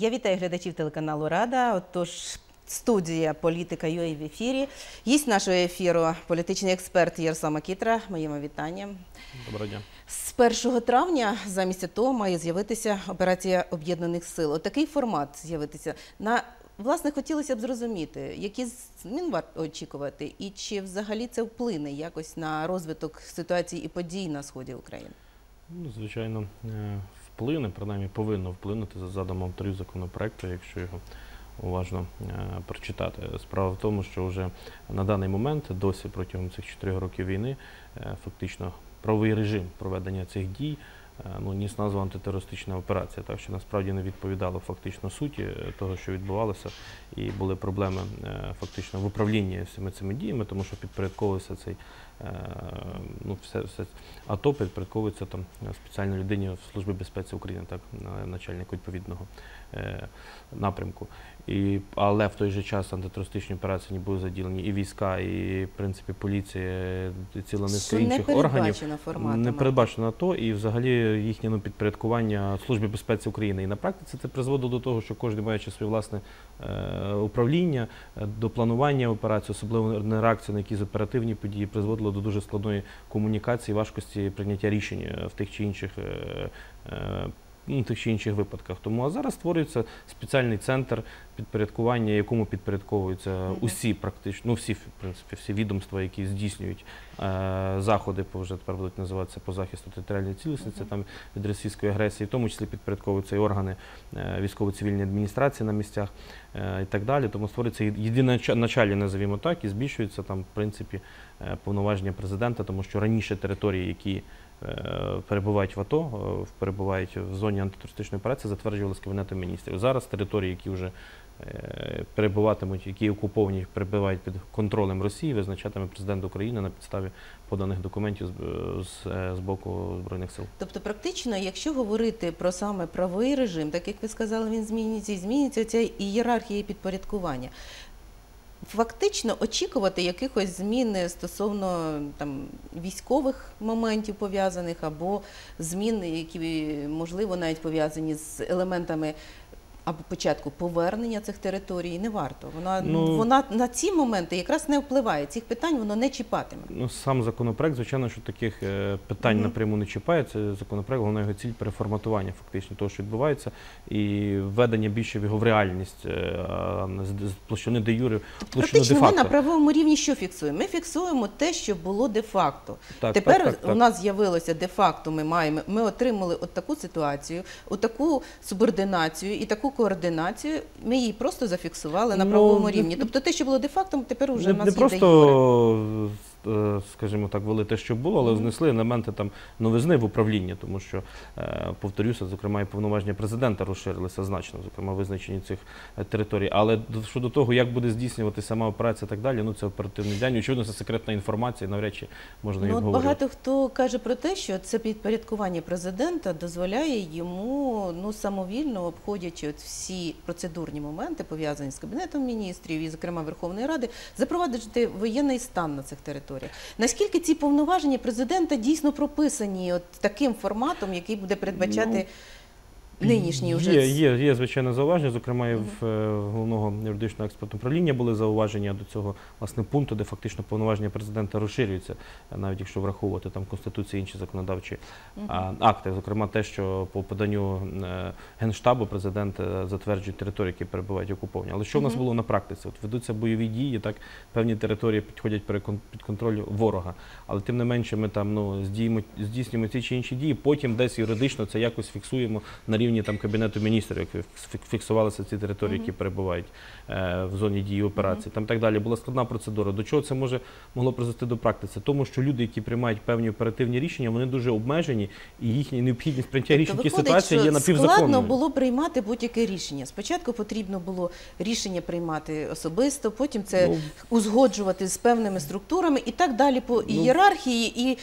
Я вітаю глядачів телеканалу Рада. Отож, студія Політика UA в ефірі. Гість нашого ефіру політичний експерт Ярослав Макітра. Моїм вітанням. Доброго дня. З 1 травня замість того має з'явитися операція об'єднаних сил. Отакий формат з'явитися. На власне хотілося б зрозуміти, які змін варто очікувати, і чи взагалі це вплине якось на розвиток ситуації і подій на сході України. Ну, звичайно, е, вплине, принаймні повинно вплинути за задумом авторів законопроекту, якщо його уважно е, прочитати. Справа в тому, що вже на даний момент, досі протягом цих чотирьох років війни, е, фактично правовий режим проведення цих дій. е, Ну, ніс назву антитерористична операція, так що насправді не відповідало фактично суті того, що відбувалося, і були проблеми фактично в управлінні всіми цими діями, тому що підпорядковувався цей ну, все, все. АТО підпорядковується там спеціальній людині в Службі безпеці України, так, на- начальнику відповідного. е, напрямку. І, але в той же час антитерористичні операції не були заділені і війська, і в принципі поліція, і ціла низка не інших органів. форматами. Не передбачено на то, і взагалі їхнє ну, підпорядкування Службі безпеці України. І на практиці це призводило до того, що кожен маючи своє власне е, управління е, до планування операції, особливо на реакцію на якісь оперативні події, призводило до дуже складної комунікації, важкості прийняття рішень е, в тих чи інших. е, е, Ну, тих чи інших випадках. Тому а зараз створюється спеціальний центр підпорядкування, якому підпорядковуються усі практично, ну всі в принципі всі відомства, які здійснюють е, заходи, по вже тепер будуть називатися по захисту територіальної цілісності, там від російської агресії, в тому числі підпорядковуються і органи е, військово-цивільної адміністрації на місцях е, і так далі. Тому створюється єдиноначалі, називаємо так, і збільшується там, в принципі, е, повноваження президента, тому що раніше території, які перебувають в АТО, е, перебувають в зоні антитерористичної операції, затверджувалися Кабінетом міністрів. Зараз території, які вже е, перебуватимуть, які окуповані, перебувають під контролем Росії, визначатиме президент України на підставі поданих документів з, з, е, з боку Збройних сил. Тобто, практично, якщо говорити про саме правовий режим, так як ви сказали, він зміниться зміниться ця ієрархія підпорядкування. Фактично очікувати якихось змін стосовно там військових моментів пов'язаних або змін, які можливо навіть пов'язані з елементами або початку повернення цих територій, не варто. Вона Ну, вона на ці моменти якраз не впливає. Цих питань воно не чіпатиме. Ну, сам законопроект, звичайно, що таких е, питань Мгм. напряму не чіпає. Це законопроект, головна його ціль переформатування фактично того, що відбувається, і введення більше в його в реальність, е, а не з, площини де юри, площину де ми на факто. правовому рівні що фіксуємо? Ми фіксуємо те, що було де-факто. Так, Тепер так, так, так. у нас з'явилося де-факто. Ми маємо. Ми отримали от таку ситуацію, от таку субординацію і таку координацію. Ми її просто зафіксували на Ну, правовому рівні. Тобто, те, що було де-факто, тепер уже не, в нас не є просто, скажімо так, вели те, що було, але внесли елементи там новизни в управління, тому що, е, повторюся, зокрема, і повноваження президента розширилися значно, зокрема, визначені цих е, територій. Але до- щодо того, як буде здійснювати сама операція і так далі, ну це оперативний день. Очевидно, це секретна інформація, навряд чи можна її Ну, от обговорювати. багато хто каже про те, що це підпорядкування президента дозволяє йому ну самовільно обходячи от всі процедурні моменти, пов'язані з кабінетом міністрів і, зокрема, Верховної Ради, запровадити воєнний стан на цих територіях. Наскільки ці повноваження президента дійсно прописані от таким форматом, який буде передбачати нинішній уже Є, є, є звичайно зауваження. Зокрема, і в е, головного юридичного експертного управління були зауваження до цього власне пункту, де фактично повноваження президента розширюються, навіть якщо враховувати там конституції інші законодавчі акти. Зокрема, те, що по поданню е, генштабу президент е, затверджує території, які перебувають окуповані. Але що в нас було на практиці? От ведуться бойові дії, так певні території підходять під контроль ворога. Але тим не менше, ми там ну здійснюємо ці чи інші дії. Потім десь юридично це якось фіксуємо на рівні там кабінету міністрів, як фіксувалися ці території, які перебувають е, в зоні дії операції. Там так далі була складна процедура. До чого це може могло призвести до практики? Тому що люди, які приймають певні оперативні рішення, вони дуже обмежені, і їхня необхідність прийняття рішень в тій ситуації є складно було приймати будь-яке рішення. Спочатку потрібно було рішення приймати особисто, потім це Ну, узгоджувати з певними структурами і так далі по Ну, ієрархії. І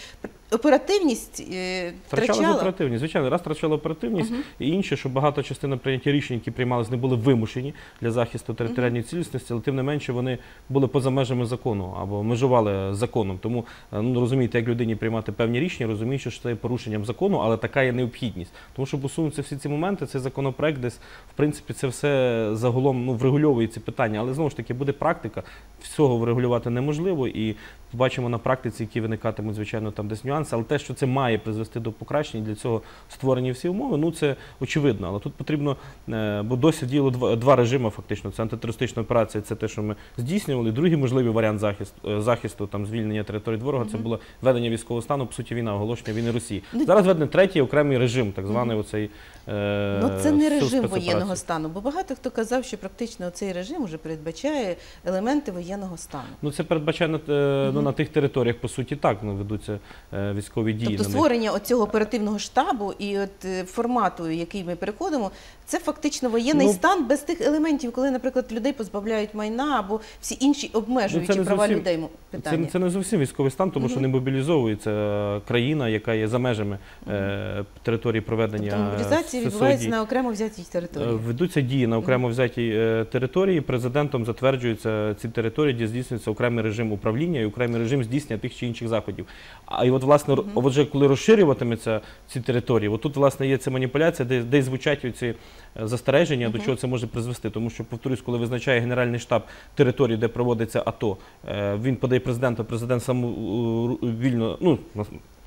оперативність е, Втрачала втрачала. оперативність. Звичайно, раз втрачала оперативність, Мгм. і інше, що багато частина прийняття рішень, які приймалися, не були вимушені для захисту територіальної цілісності, але тим не менше вони були поза межами закону або межували законом. Тому е, ну розумієте, як людині приймати певні рішення, розуміючи, що це є порушенням закону, але така є необхідність. Тому щоб усунути всі ці моменти, цей законопроект десь в принципі це все загалом ну врегульовує ці питання. Але знову ж таки буде практика, всього врегулювати неможливо і. Бачимо на практиці, які виникатимуть, звичайно, там десь нюанси, але те, що це має призвести до покращення, для цього створені всі умови, ну це очевидно. Але тут потрібно, е, бо досі діяло два, два режими, фактично. Це антитерористична операція, це те, що ми здійснювали. Другий можливий варіант захисту, е, захисту там звільнення території ворога, це було ведення військового стану, по суті, війна, оголошення війни Росії. Ну, Зараз введений третій окремий режим, так званий оцей. е, Ну, це не режим воєнного стану, бо багато хто казав, що практично цей режим вже передбачає елементи воєнного стану. Ну це передбачає на, ну, на тих територіях, по суті, так ну, ведуться е, військові дії. Тобто на них. створення оцього оперативного штабу і от е, формату, який ми переходимо, це фактично воєнний Ну, стан без тих елементів, коли, наприклад, людей позбавляють майна або всі інші обмежуючі Ну, права зовсім- людей. Це, це не зовсім військовий стан, тому що не мобілізовується е, країна, яка є за межами е, території проведення Тобто мобілізація відбувається на окремо взятій Е, території. Ведуться дії на окремо взятій е, території. Президентом затверджуються ці території, де здійснюється окремий режим управління і окремий режим здійснення тих чи інших заходів. А і от власне, ро- Мгм. отже, коли розширюватиметься ці території, отут, тут власне є ця маніпуляція, де, де звучать ці застереження, до чого це може призвести. Тому що, повторюсь, коли визначає Генеральний штаб територію, де проводиться АТО, е, він подає президенту, президент сам е, вільно, ну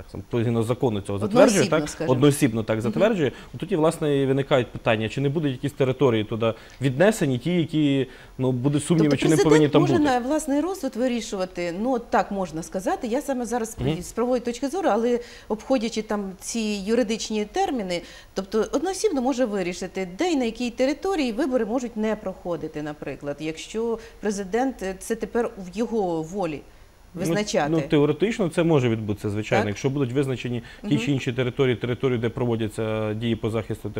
так сам згідно закону цього затверджує, так скажімо. одноосібно так затверджує. От Тоді власне і виникають питання, чи не будуть якісь території туди віднесені, ті, які ну будуть сумніви, Тобто чи не повинні там може бути. на власний розсуд вирішувати, ну так можна сказати. Я саме зараз Мгм. з правової точки зору, але обходячи там ці юридичні терміни, тобто одноосібно може вирішити, де і на якій території вибори можуть не проходити, наприклад, якщо президент е, це тепер в його волі визначати. Ну, ну теоретично це може відбутися, звичайно. Так? Якщо будуть визначені ті угу. чи інші території, території, де проводяться дії по захисту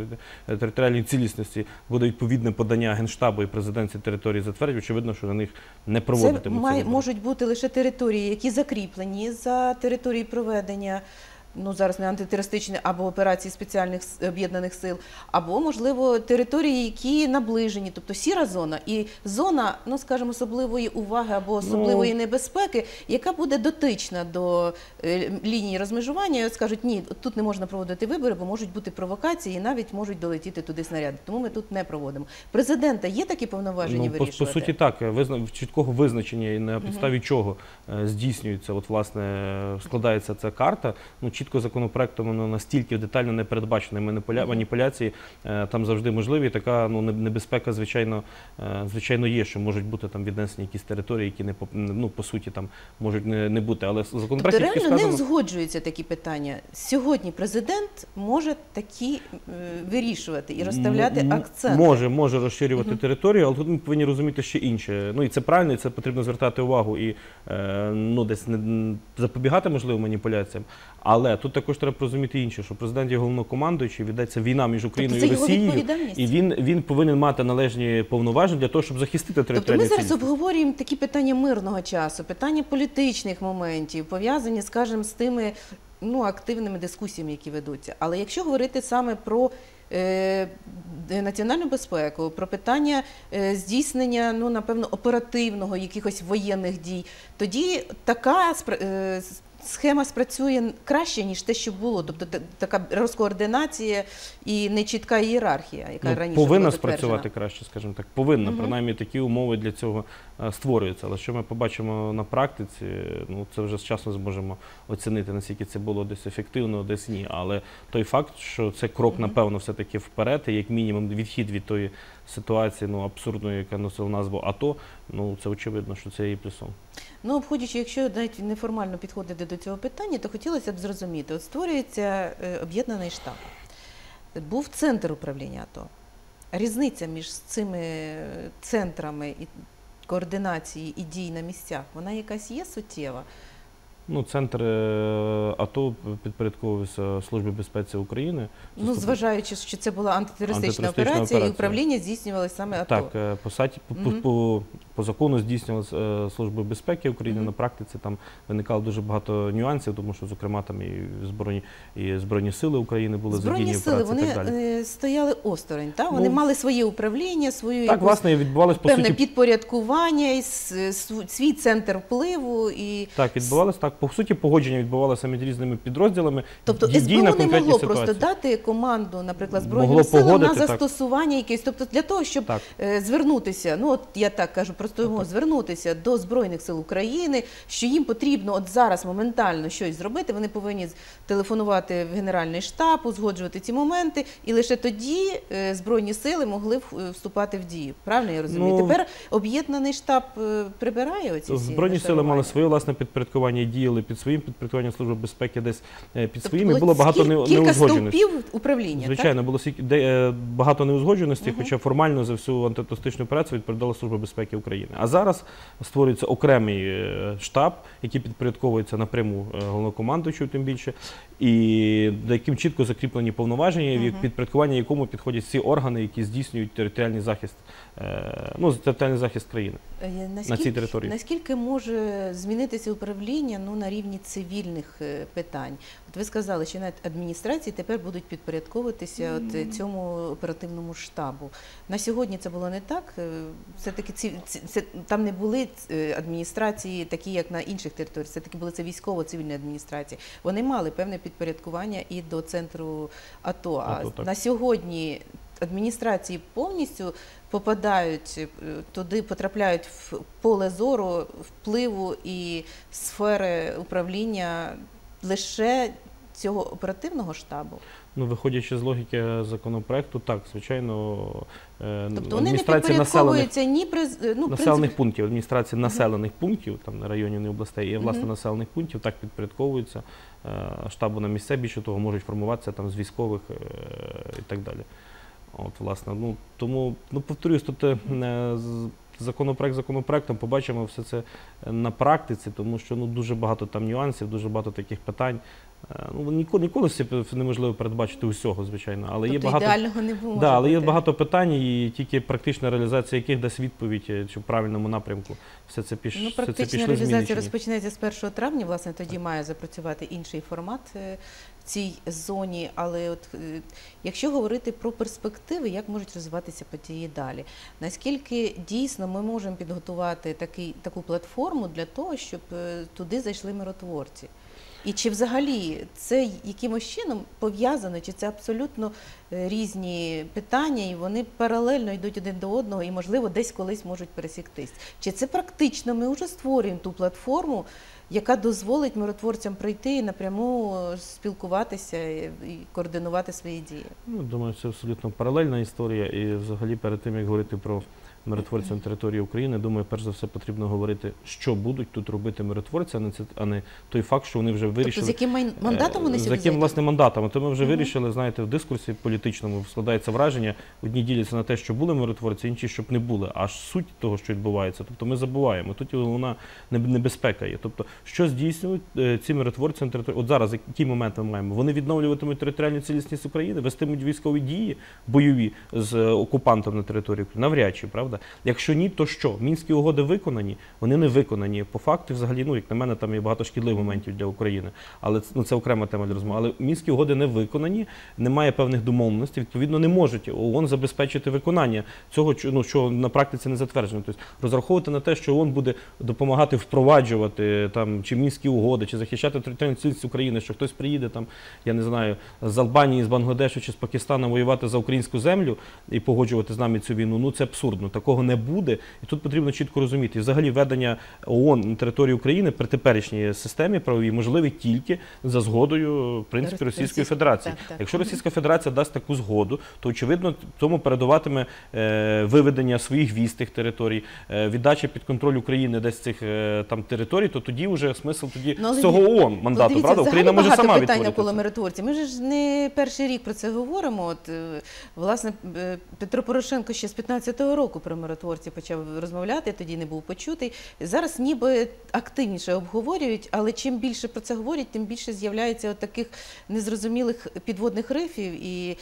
територіальної цілісності, буде відповідне подання генштабу і президенції території затвердять, очевидно, що на них не Це проводитимуть. має, можуть бути лише території, які закріплені за території проведення. Ну зараз не антитерористичні або операції спеціальних об'єднаних сил, або можливо території, які наближені, тобто сіра зона і зона, ну скажімо, особливої уваги або особливої небезпеки, яка буде дотична до е, лінії розмежування. І от скажуть, ні, тут не можна проводити вибори, бо можуть бути провокації, і навіть можуть долетіти туди снаряди. Тому ми тут не проводимо. Президента є такі повноваження Ну, по, вирішувати? по суті, так. Визна, чіткого визначення і на підставі чого е, здійснюється, от, власне, складається ця карта. Ну, чітко законопроектом воно настільки детально не передбачено. Маніпуляції е, там завжди можливі. І така ну, небезпека, звичайно, е, звичайно, є, що можуть бути там віднесені якісь території, які не по, ну, по суті там можуть не, не бути. Але Тобто законопроект реально тільки не узгоджуються такі питання. Сьогодні президент може такі е, вирішувати і розставляти акцент. Може, може розширювати Мгм. територію, але тут ми повинні розуміти ще інше. Ну і це правильно, і це потрібно звертати увагу і ну, десь не запобігати можливо маніпуляціям. Але тут також треба розуміти інше, що президент є головнокомандуючий, віддається війна між Україною Тобто і Росією, і він, він повинен мати належні повноваження для того, щоб захистити Тобто ми зараз обговорюємо такі питання мирного часу, питання політичних моментів, пов'язані, скажімо, з тими ну, активними дискусіями, які ведуться. Але якщо говорити саме про е, національну безпеку, про питання е, здійснення, ну напевно, оперативного якихось воєнних дій, тоді така е, схема спрацює краще ніж те, що було. Тобто така розкоординація і нечітка ієрархія, яка Ну, раніше повинна була спрацювати краще, скажімо так. Повинна, Мгм. принаймні такі умови для цього е, створюються. Але що ми побачимо на практиці, ну це вже з часом зможемо оцінити, наскільки це було десь ефективно, десь ні. Але той факт, що це крок, напевно, все-таки вперед, і як мінімум відхід від тої ситуації, ну абсурдної, яка носила назву АТО, ну це очевидно, що це є плюсом. Ну, обходячи, якщо навіть неформально підходити до цього питання, то хотілося б зрозуміти, от створюється е, об'єднаний штаб, був центр управління АТО. Різниця між цими е, центрами і координації і дій на місцях, вона якась є суттєва? Ну, центр е, АТО підпорядковувався Службі безпеці України. Ну, зважаючи, що це була антитерористична, Антитерористична операція, і управління здійснювалося саме АТо. Так, е, по, саті, по, по, по по закону здійснювалася е, Службою безпеки України. Мгм. На практиці там виникало дуже багато нюансів, тому що, зокрема, там і збройні, і збройні сили України були Збройні задіяні в сили операції вони так далі. стояли осторонь, та? вони Ну, мали своє управління, свою Так, якусь власне, відбувалось по певне суті підпорядкування, свій центр впливу. І... Так, відбувалося так. По суті, погодження відбувалося між різними підрозділами. Тобто СБУ не могло ситуації. просто дати команду, наприклад, Збройним силам на застосування якесь. Тобто для того, щоб Так. е, звернутися, ну от я так кажу, просто його Так. звернутися до Збройних сил України, що їм потрібно от зараз моментально щось зробити, вони повинні телефонувати в Генеральний штаб, узгоджувати ці моменти, і лише тоді е, Збройні сили могли е, вступати в дію. Правильно я розумію? Ну, Тепер об'єднаний штаб прибирає оці Збройні сили мали своє власне підпорядкування і діяли під своїм підпорядкуванням Служби безпеки, десь е, під Тобто. І було багато скіль- не- кілька неузгодженостей. стовпів управління. так? Звичайно, було стільки- де, е, багато неузгодженостей, Мгм. хоча формально за всю антитерористичну операцію відповідала Служба безпеки України. А зараз створюється окремий е, штаб, який підпорядковується напряму головнокомандуючого, тим більше, і до яким чітко закріплені повноваження, Мгм. від підпорядкування якому підходять всі органи, які здійснюють територіальний захист, ну, територіальний захист країни. Е, на цій території. Наскільки може змінитися управління ну, на рівні цивільних е, питань? От ви сказали, що навіть адміністрації тепер будуть підпорядковуватися от е, цьому оперативному штабу. На сьогодні це було не так. Е, Все-таки ці, ці, це, там не були е, адміністрації, такі як на інших територіях. Все таки були це військово-цивільні адміністрації. Вони мали певне підпорядкування і до центру АТО. А так. на сьогодні адміністрації повністю попадають е, туди, потрапляють в поле зору, впливу і сфери управління лише цього оперативного штабу. Ну, виходячи з логіки законопроекту, так, звичайно, е, Тобто вони не підпорядковуються ні приз... ну, населених пунктів, адміністрації населених пунктів, там на районів, не областей, і власне населених пунктів так підпорядковуються е, штабу на місце, більше того, можуть формуватися там з військових і так далі. От, власне, ну тому, ну повторюсь, тут е, законопроект законопроектом побачимо все це на практиці, тому що ну дуже багато там нюансів, дуже багато таких питань. Е, Ну ніколи ніколи всі неможливо передбачити усього, звичайно, але є тобто багато ідеального не може Да, але є багато питань, і тільки практична реалізація яких дасть відповідь е, чи в правильному напрямку. Все це піш... Ну, все це практична пішли реалізація чи розпочинається з 1 травня. Власне, тоді має запрацювати інший формат е, в цій зоні. Але от е, якщо говорити про перспективи, як можуть розвиватися події далі? Наскільки дійсно ми можемо підготувати такий, таку платформу для того, щоб е, туди зайшли миротворці? І чи взагалі це якимось чином пов'язано, чи це абсолютно е, різні питання, і вони паралельно йдуть один до одного, і можливо десь колись можуть пересіктись? Чи це практично ми вже створюємо ту платформу, яка дозволить миротворцям прийти і напряму спілкуватися і координувати свої дії? Ну, думаю, це абсолютно паралельна історія. І взагалі перед тим, як говорити про миротворців на території України, думаю, перш за все потрібно говорити, що будуть тут робити миротворці, а не це, а не той факт, що вони вже Тобто, вирішили. з яким мандатом вони Е, сюди За яким власне мандатом? То ми вже Мгм. вирішили, знаєте, в дискурсі політичному складається враження, одні діляться на те, що були миротворці, інші щоб не були. Аж суть того, що відбувається. Тобто ми забуваємо. Тут неб- небезпека є. Тобто, що здійснюють е, ці миротворці на території? От зараз який момент ми маємо? Вони відновлюватимуть територіальну цілісність України, вестимуть військові дії бойові з е, окупантом на території? Навряд чи, правда? Якщо ні, то що? Мінські угоди виконані, вони не виконані. По факту, взагалі, ну як на мене, там є багато шкідливих моментів для України, але ну, це окрема тема для розмови. Але мінські угоди не виконані, немає певних домовленостей. Відповідно, не можуть ООН забезпечити виконання цього, ну, що на практиці не затверджено. Тобто розраховувати на те, що ООН буде допомагати впроваджувати там чи мінські угоди, чи захищати територіальну цілісність України, що хтось приїде там, я не знаю, з Албанії, з Бангладешу чи з Пакистана воювати за українську землю і погоджувати з нами цю війну. Ну це абсурдно. Такого не буде. І тут потрібно чітко розуміти. І взагалі ведення ООН на території України при теперішній системі правовій можливе тільки за згодою в принципі Російської Федерації. так, так. Якщо Російська Федерація дасть таку згоду, то очевидно тому передуватиме е, виведення своїх військ тих територій, е, віддача під контроль України десь цих е, там територій, то тоді вже смисл тоді Ну, але цього ООН мандату, дивіться, правда? Україна може сама питань відтворити. навколо це. миротворців. Ми ж не перший рік про це говоримо. От власне Петро Порошенко ще з 15-го року про миротворців почав розмовляти, тоді не був почутий. Зараз ніби активніше обговорюють, але чим більше про це говорять, тим більше з'являється таких незрозумілих підводних рифів і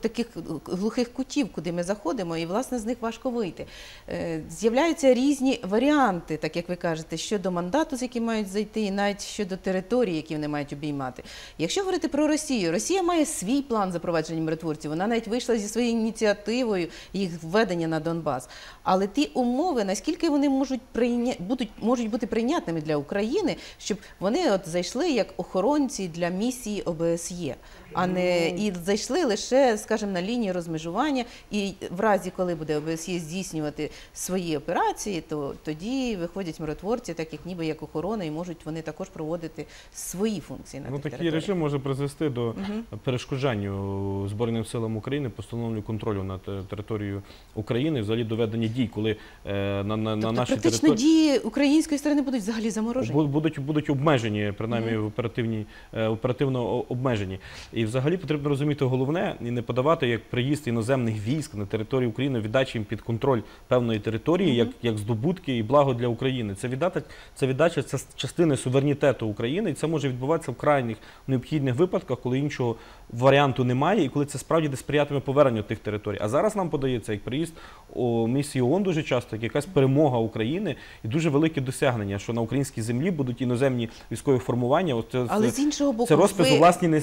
таких глухих кутів, куди ми заходимо, і власне з них важко вийти. Е, З'являються різні варіанти, так як ви кажете, щодо мандату, з яким мають зайти, і навіть щодо території, які вони мають обіймати. Якщо говорити про Росію, Росія має свій план запровадження миротворців. Вона навіть вийшла зі своєю ініціативою їх введення на Донбас. Але ті умови, наскільки вони можуть прийня... будуть можуть бути прийнятними для України, щоб вони от зайшли як охоронці для місії ОБСЄ, а не і зайшли лише, скажімо, на лінії розмежування. І в разі, коли буде ОБСЄ здійснювати свої операції, то тоді виходять миротворці, так як ніби як охорона, і можуть вони також проводити свої функції на Ну, такий територіях. режим може призвести до Мгм. перешкоджанню Збройним силам України по встановленню контролю над е, територією України, взагалі доведення дій, коли е, на, на, на Тобто нашій практично території дії української сторони будуть взагалі заморожені. Будуть, будуть обмежені, принаймні в оперативній, е, оперативно обмежені. І взагалі потрібно розуміти головне і не подавати як приїзд іноземних військ на територію України, віддачі їм під контроль певної території, як, як здобутки і благо для України. Це віддати це віддача це частини суверенітету України, і це може відбуватися в крайніх необхідних випадках, коли іншого варіанту немає, і коли це справді не сприятиме поверненню тих територій. А зараз нам подається як приїзд у місії ООН дуже часто, як якась перемога України і дуже велике досягнення, що на українській землі будуть іноземні військові формування. От це, Але це, з іншого боку, це розпис ви, у власній не-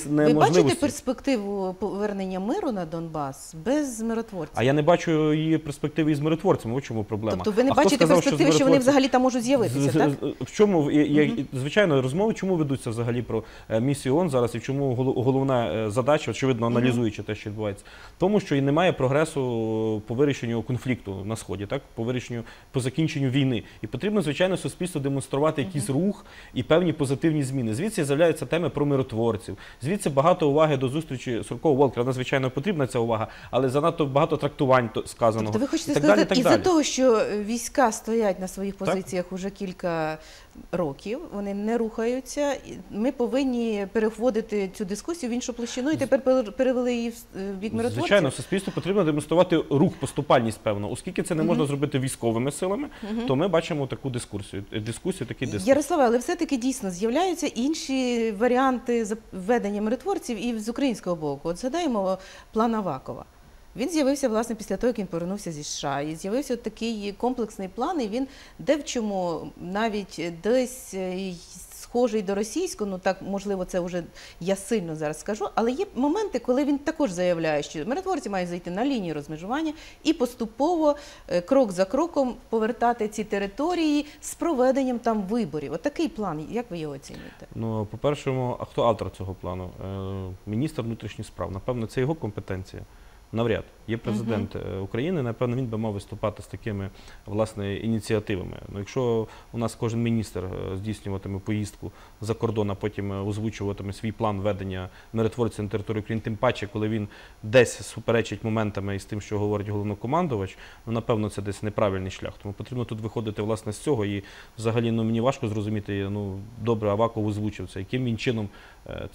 ви бачите перспективу повернення миру на Донбас без миротворців? А я не бачу її перспективи із миротворцями. Ось чому проблема. Тобто ви не А бачите сказав, перспективи, що, з вони взагалі там можуть з'явитися, З- так? В чому я, я, звичайно розмови, чому ведуться взагалі про е, місію ООН зараз, і в чому головна е, задача, очевидно, аналізуючи те, що відбувається, тому, що і немає прогресу по вирішенню конфлікту на сході, так по вирішенню по закінченню війни. І потрібно, звичайно, суспільству демонструвати якийсь рух і певні позитивні зміни. Звідси з'являються теми про миротворців. Звідси багато уваги до зустрічі Суркова Волкера. Надзвичайно потрібна ця увага, але занадто багато трактувань сказаного. Тобто ви хочете і так сказати, далі, і так із-за того, що війська стоять на своїх позиціях уже кілька років, вони не рухаються. Ми повинні переводити цю дискусію в іншу площину, і тепер перевели її в бік миротворців. Звичайно, суспільству потрібно демонструвати рух, поступальність, певно. Оскільки це не можна зробити військовими силами, то ми бачимо таку дискусію. е, Дискусію, такий дискурс. Ярославе, але все-таки дійсно з'являються інші варіанти введення миротворців і з українського боку. От згадаємо план Авакова. Він з'явився власне після того, як він повернувся зі США. І з'явився такий комплексний план, і він де в чому навіть десь е, схожий до російського, ну так можливо, це вже я сильно зараз скажу. Але є моменти, коли він також заявляє, що миротворці мають зайти на лінію розмежування і поступово, е, крок за кроком, повертати ці території з проведенням там виборів. От план. Як ви його оцінюєте? Ну, по-першому, а хто автор цього плану? Е, Міністр внутрішніх справ. Напевно, це його компетенція. Навряд. Є президент е, України, напевно, він би мав виступати з такими власне ініціативами. Ну, якщо у нас кожен міністр е, здійснюватиме поїздку за кордон, а потім е, озвучуватиме свій план ведення миротворців на території України, тим паче, коли він десь суперечить моментами із тим, що говорить головнокомандувач, ну напевно, це десь неправильний шлях. Тому потрібно тут виходити власне з цього. І взагалі ну мені важко зрозуміти. Ну добре, Аваков озвучив це. Яким він чином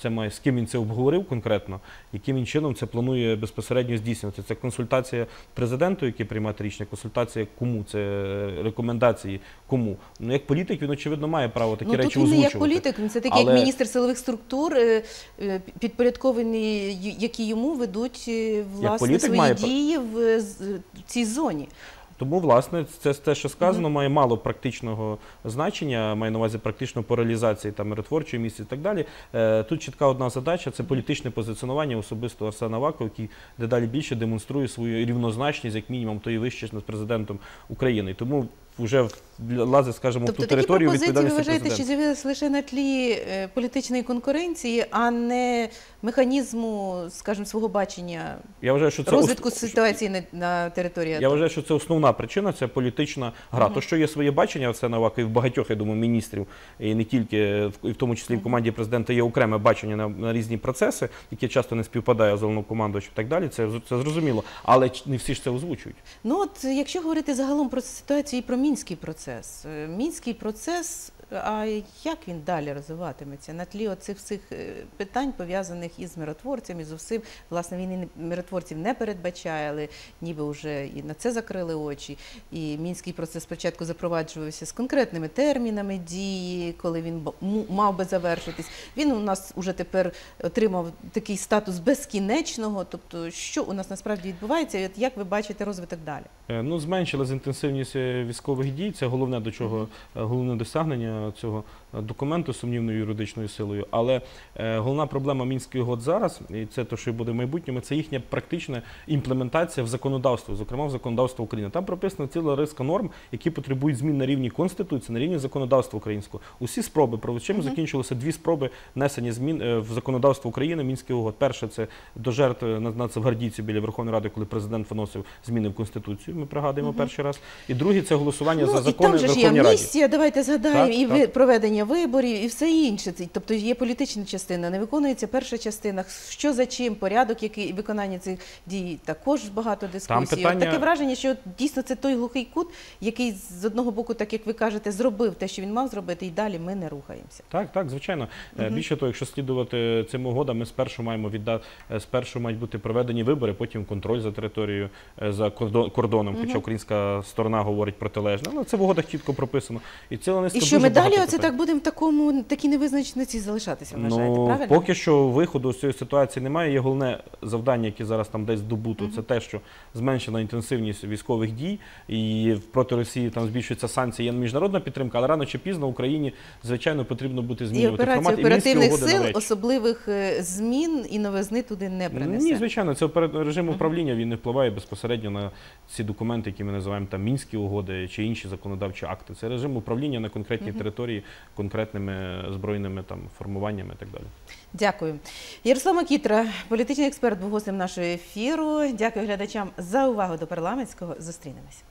це має з ким він це обговорив конкретно, яким він чином це планує безпосередньо здійснювати. Це консультація президенту, який приймає рішення, консультація кому, це е, рекомендації кому. Ну як політик він очевидно має право такі ну, речі тут він не як політик, він це такий Але- як міністр силових структур, е, е, підпорядковані, які йому ведуть е, власне політик свої має- дії е, в цій зоні. Тому, власне, це те, що сказано, має мало практичного значення, має на увазі практично по реалізації там миротворчої місії і так далі. Е, Тут чітка одна задача це політичне позиціонування особисто Арсена Авакова, який дедалі більше демонструє свою рівнозначність, як мінімум, то і вище над президентом України. Тому вже лазить, скажімо, в Тобто ту такі територію пропозиції ви вважаєте, президента. що з'явилися лише на тлі е, політичної конкуренції, а не механізму, скажімо, свого бачення Я вважаю, що це розвитку ос- ситуації на, на території. Я вважаю, що це основна причина, це політична гра. То, що є своє бачення, це Новака і в багатьох, я думаю, міністрів, і не тільки, в- і в тому числі в команді президента є окреме бачення на, на різні процеси, яке часто не співпадає з головнокомандувачем і так далі. Це, це зрозуміло. Але не всі ж це озвучують. Ну от якщо говорити загалом про ситуацію і про мінський процес, Е, мінський процес А як він далі розвиватиметься на тлі оцих всіх е, питань, пов'язаних із миротворцями, з усім, власне, він і миротворців не передбачає, але ніби вже і на це закрили очі. І мінський процес спочатку запроваджувався з конкретними термінами дії, коли він мав би завершитись. Він у нас уже тепер отримав такий статус безкінечного. Тобто, що у нас насправді відбувається, і от як ви бачите розвиток далі? Е, Ну, зменшилась інтенсивність е, військових дій. Це головне до чого головне досягнення цього е, документу з сумнівною юридичною силою. Але е, головна проблема мінських угод зараз, і це те, що буде в майбутньому, це їхня практична імплементація в законодавство, зокрема в законодавство України. Там прописана ціла риска норм, які потребують змін на рівні конституції, на рівні законодавства українського. Усі спроби про чим Мгм. закінчилися дві спроби внесення змін е, в законодавство України мінських угод. Перше це до жертв на- нацгвардійців біля Верховної Ради, коли президент виносив зміни в конституцію. Ми пригадуємо Мгм. перший раз. І друге це голосування за Ну, і закони там же в ж є Верховній Раді. давайте згадаємо, Так, і так. ви- проведення виборів, і все інше. Це- Тобто є політична частина, не виконується перша частина. Що за чим, порядок, який виконання цих дій, також багато дискусій. От питання- Таке враження, що дійсно це той глухий кут, який з одного боку, так як ви кажете, зробив те, що він мав зробити, і далі ми не рухаємося. Так, так, звичайно. Е, Мгм. Більше того, якщо слідувати цим угодам, ми спершу маємо віддати спершу мають бути проведені вибори, потім контроль за територією е, за кордо- кордоном. Хоча Мгм. українська сторона говорить протилежне. Але це в угодах чітко прописано. І ціла низка І що ми далі оце так будемо в такому такій невизначеності залишатися, вважаєте, Ну, правильно? поки що виходу з цієї ситуації немає. Є головне завдання, яке зараз там десь добуто, це те, що зменшена інтенсивність військових дій, і проти Росії там збільшуються санкції. Є міжнародна підтримка, але рано чи пізно Україні звичайно потрібно буде І змінювати формат. і мінські оперативних угоди сил, особливих е, змін і новизни туди не принесе. Ні, звичайно, це режим управління він не впливає безпосередньо на ці документи, які ми називаємо там мінські угоди чи інші законодавчі акти. Це режим управління на конкретній Мгм. території конкретними збройними там формуваннями і так далі. Дякую. Ярослав Макітра, політичний експерт, був гостем нашого ефіру. Дякую глядачам за увагу до парламентського. Зустрінемось.